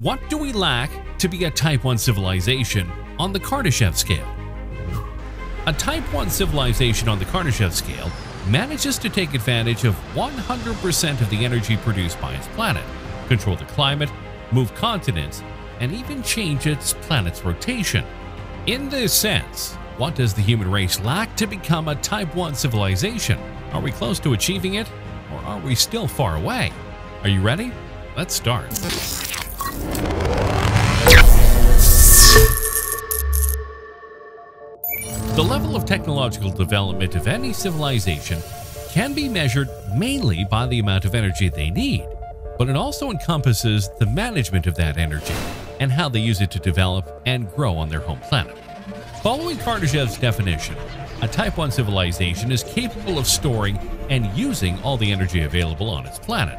What do we lack to be a Type 1 civilization on the Kardashev scale? A Type 1 civilization on the Kardashev scale manages to take advantage of 100% of the energy produced by its planet, control the climate, move continents, and even change its planet's rotation. In this sense, what does the human race lack to become a Type 1 civilization? Are we close to achieving it, or are we still far away? Are you ready? Let's start. The level of technological development of any civilization can be measured mainly by the amount of energy they need, but it also encompasses the management of that energy and how they use it to develop and grow on their home planet. Following Kardashev's definition, a Type 1 civilization is capable of storing and using all the energy available on its planet.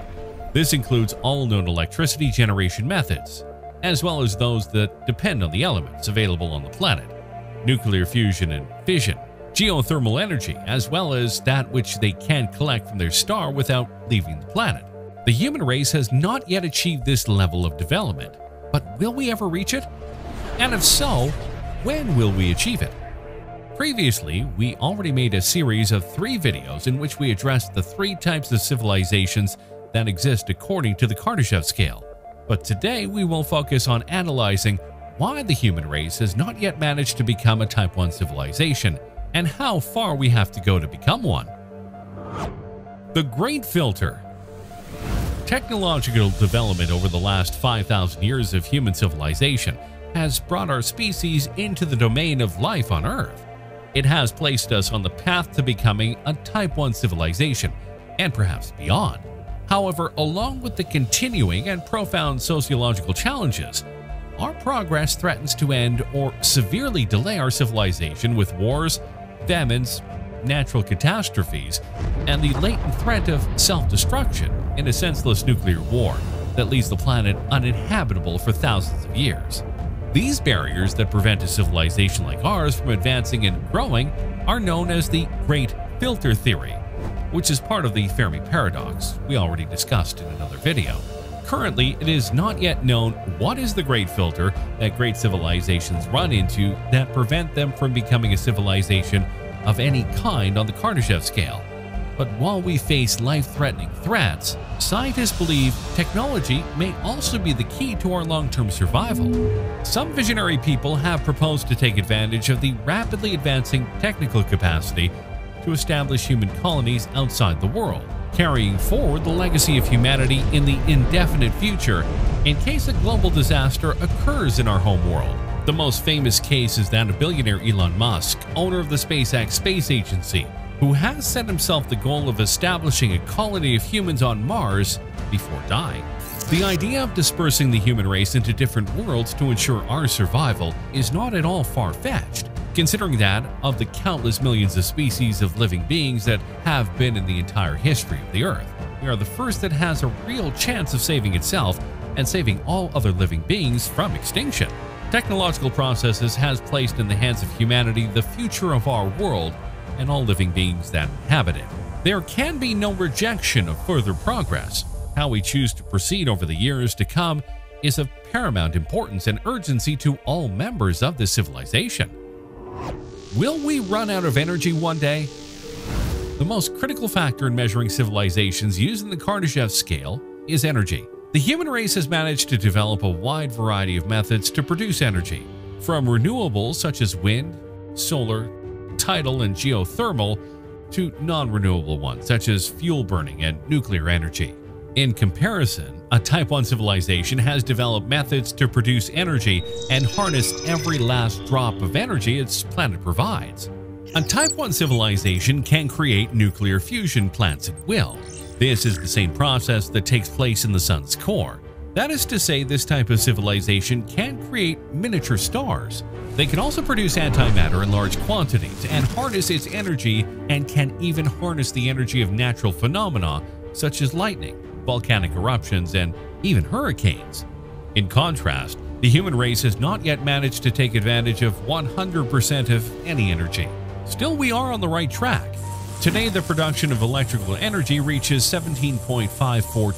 This includes all known electricity generation methods, as well as those that depend on the elements available on the planet nuclear fusion and fission, geothermal energy, as well as that which they can collect from their star without leaving the planet. The human race has not yet achieved this level of development, but will we ever reach it? And if so, when will we achieve it? Previously, we already made a series of three videos in which we addressed the three types of civilizations that exist according to the Kardashev scale. But today we will focus on analyzing why the human race has not yet managed to become a Type 1 civilization and how far we have to go to become one. The Great Filter Technological development over the last 5,000 years of human civilization has brought our species into the domain of life on Earth. It has placed us on the path to becoming a Type 1 civilization, and perhaps beyond. However, along with the continuing and profound sociological challenges, our progress threatens to end or severely delay our civilization with wars, famines, natural catastrophes, and the latent threat of self-destruction in a senseless nuclear war that leaves the planet uninhabitable for thousands of years. These barriers that prevent a civilization like ours from advancing and growing are known as the Great Filter Theory, which is part of the Fermi Paradox we already discussed in another video. Currently, it is not yet known what is the great filter that great civilizations run into that prevent them from becoming a civilization of any kind on the Kardashev scale. But while we face life-threatening threats, scientists believe technology may also be the key to our long-term survival. Some visionary people have proposed to take advantage of the rapidly advancing technical capacity to establish human colonies outside the world carrying forward the legacy of humanity in the indefinite future in case a global disaster occurs in our home world. The most famous case is that of billionaire Elon Musk, owner of the SpaceX space agency, who has set himself the goal of establishing a colony of humans on Mars before dying. The idea of dispersing the human race into different worlds to ensure our survival is not at all far-fetched considering that of the countless millions of species of living beings that have been in the entire history of the Earth. We are the first that has a real chance of saving itself and saving all other living beings from extinction. Technological processes has placed in the hands of humanity the future of our world and all living beings that inhabit it. There can be no rejection of further progress. How we choose to proceed over the years to come is of paramount importance and urgency to all members of this civilization. Will we run out of energy one day? The most critical factor in measuring civilizations using the Kardashev scale is energy. The human race has managed to develop a wide variety of methods to produce energy, from renewables such as wind, solar, tidal, and geothermal, to non-renewable ones such as fuel burning and nuclear energy. In comparison, a Type 1 civilization has developed methods to produce energy and harness every last drop of energy its planet provides. A Type 1 civilization can create nuclear fusion plants at will. This is the same process that takes place in the Sun's core. That is to say, this type of civilization can create miniature stars. They can also produce antimatter in large quantities and harness its energy and can even harness the energy of natural phenomena such as lightning volcanic eruptions, and even hurricanes. In contrast, the human race has not yet managed to take advantage of 100% of any energy. Still, we are on the right track. Today, the production of electrical energy reaches 17.54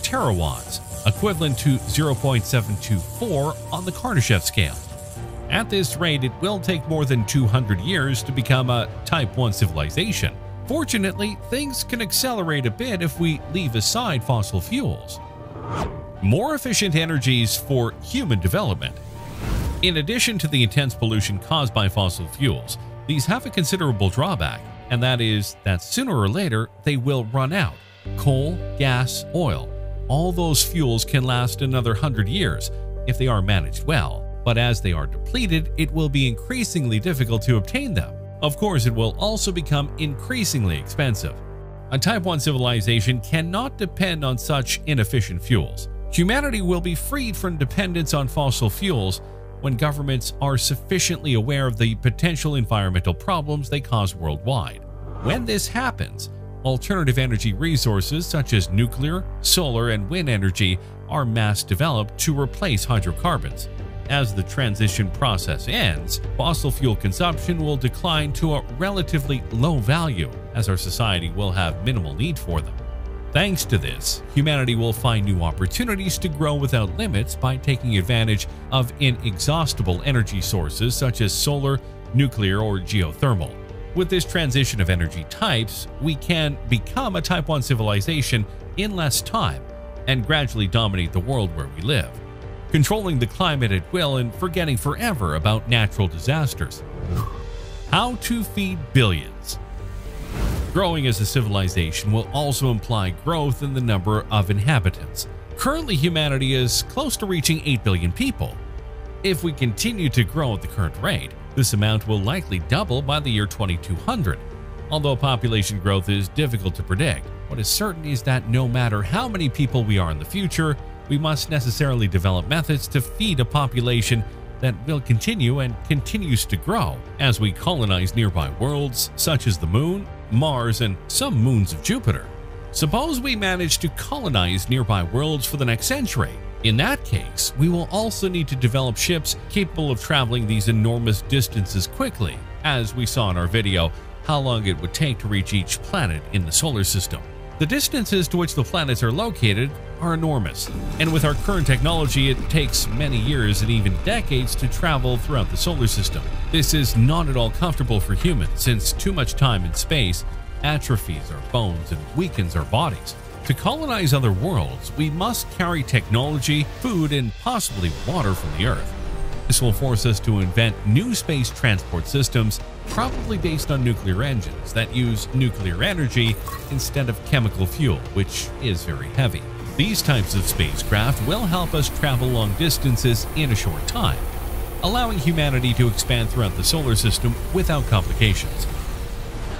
terawatts, equivalent to 0.724 on the Kardashev scale. At this rate, it will take more than 200 years to become a Type 1 civilization. Fortunately, things can accelerate a bit if we leave aside fossil fuels. More efficient energies for human development. In addition to the intense pollution caused by fossil fuels, these have a considerable drawback, and that is that sooner or later they will run out. Coal, gas, oil, all those fuels can last another 100 years if they are managed well, but as they are depleted, it will be increasingly difficult to obtain them. Of course, it will also become increasingly expensive. A Type 1 civilization cannot depend on such inefficient fuels. Humanity will be freed from dependence on fossil fuels when governments are sufficiently aware of the potential environmental problems they cause worldwide. When this happens, alternative energy resources such as nuclear, solar, and wind energy are mass developed to replace hydrocarbons. As the transition process ends, fossil fuel consumption will decline to a relatively low value as our society will have minimal need for them. Thanks to this, humanity will find new opportunities to grow without limits by taking advantage of inexhaustible energy sources such as solar, nuclear, or geothermal. With this transition of energy types, we can become a Type 1 civilization in less time and gradually dominate the world where we live controlling the climate at will and forgetting forever about natural disasters. How to feed billions. Growing as a civilization will also imply growth in the number of inhabitants. Currently, humanity is close to reaching 8 billion people. If we continue to grow at the current rate, this amount will likely double by the year 2200. Although population growth is difficult to predict, what is certain is that no matter how many people we are in the future, we must necessarily develop methods to feed a population that will continue and continues to grow as we colonize nearby worlds such as the Moon, Mars, and some moons of Jupiter. Suppose we manage to colonize nearby worlds for the next century. In that case, we will also need to develop ships capable of traveling these enormous distances quickly, as we saw in our video how long it would take to reach each planet in the solar system. The distances to which the planets are located are enormous, and with our current technology, it takes many years and even decades to travel throughout the solar system. This is not at all comfortable for humans, since too much time in space atrophies our bones and weakens our bodies. To colonize other worlds, we must carry technology, food, and possibly water from the Earth. This will force us to invent new space transport systems, probably based on nuclear engines that use nuclear energy instead of chemical fuel, which is very heavy. These types of spacecraft will help us travel long distances in a short time, allowing humanity to expand throughout the solar system without complications.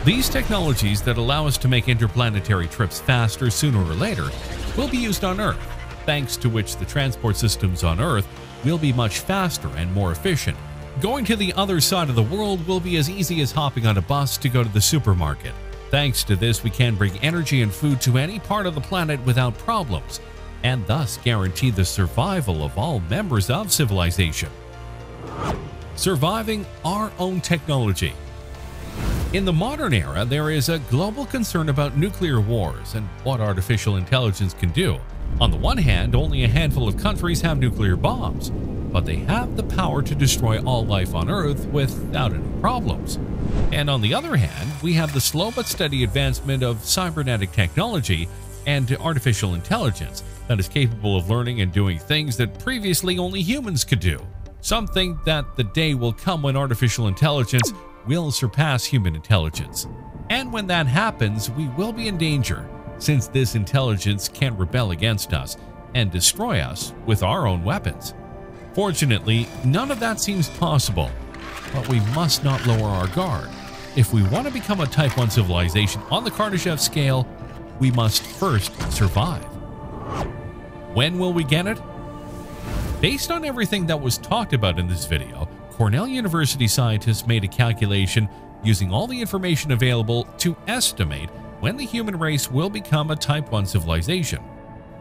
These technologies that allow us to make interplanetary trips faster sooner or later will be used on Earth, thanks to which the transport systems on Earth will be much faster and more efficient. Going to the other side of the world will be as easy as hopping on a bus to go to the supermarket. Thanks to this, we can bring energy and food to any part of the planet without problems, and thus guarantee the survival of all members of civilization. Surviving our own technology. In the modern era, there is a global concern about nuclear wars and what artificial intelligence can do. On the one hand, only a handful of countries have nuclear bombs, but they have the power to destroy all life on Earth without any problems. And on the other hand, we have the slow but steady advancement of cybernetic technology and artificial intelligence that is capable of learning and doing things that previously only humans could do. Something that the day will come when artificial intelligence will surpass human intelligence. And when that happens, we will be in danger since this intelligence can rebel against us and destroy us with our own weapons. Fortunately, none of that seems possible, but we must not lower our guard. If we want to become a Type 1 civilization on the Kardashev scale, we must first survive. When will we get it? Based on everything that was talked about in this video, Cornell University scientists made a calculation using all the information available to estimate when the human race will become a Type 1 civilization.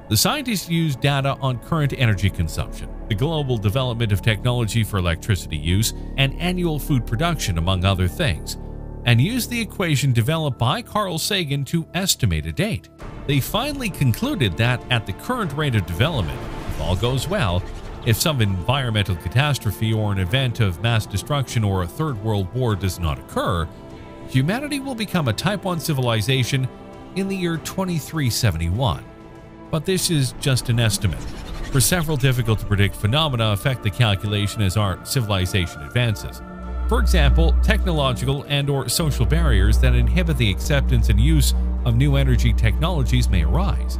The scientists used data on current energy consumption, the global development of technology for electricity use, and annual food production, among other things, and used the equation developed by Carl Sagan to estimate a date. They finally concluded that at the current rate of development, if all goes well, if some environmental catastrophe or an event of mass destruction or a third world war does not occur, humanity will become a Type 1 civilization in the year 2371. But this is just an estimate, for several difficult to predict phenomena affect the calculation as our civilization advances. For example, technological and or social barriers that inhibit the acceptance and use of new energy technologies may arise.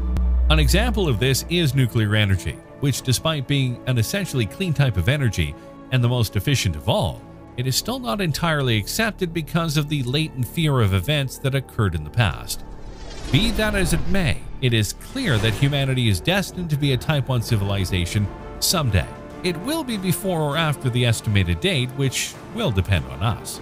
An example of this is nuclear energy, which despite being an essentially clean type of energy and the most efficient of all, it is still not entirely accepted because of the latent fear of events that occurred in the past. Be that as it may, it is clear that humanity is destined to be a Type 1 civilization someday. It will be before or after the estimated date, which will depend on us.